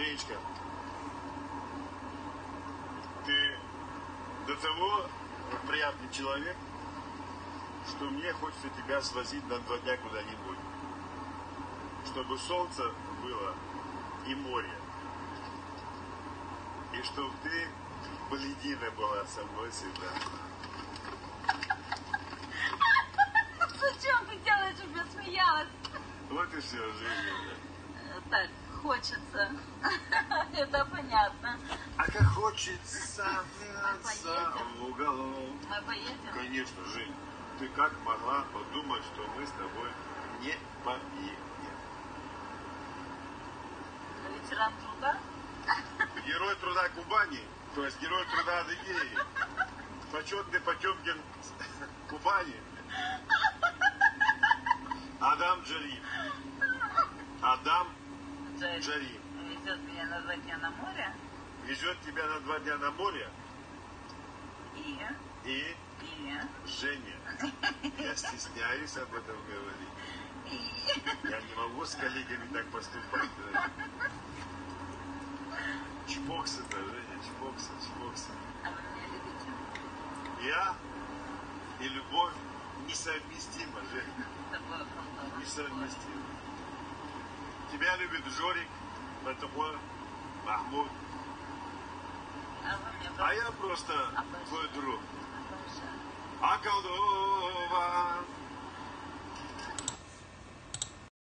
Женечка, ты до того приятный человек, что мне хочется тебя свозить на два дня куда-нибудь. Чтобы солнце было и море. И чтобы ты бледина была со мной всегда. Зачем ты делаешь, чтобы я смеялась? Вот и все, жизнь. Э, Так, хочется. Это понятно. А как хочется в уголок. Мы поедем? Конечно, Жень, ты как могла подумать, что мы с тобой не поедем? На ветеран труда? Герой труда Кубани, то есть герой труда Адыгеи, почетный Потемкин Кубани, Джарим везет меня на два дня на море. везет тебя на два дня на море, И, и и, Женя, я стесняюсь об этом говорить. и. Я не могу с коллегами так поступать. да. Чпоксы-то, Женя, чпоксы, чпоксы. А вы меня любите? Я и любовь несовместимы, Женя, несовместимы. Тебя любит Жорик, Батухо, Махмуд, А а я просто твой друг. Обожаю. Акалдова,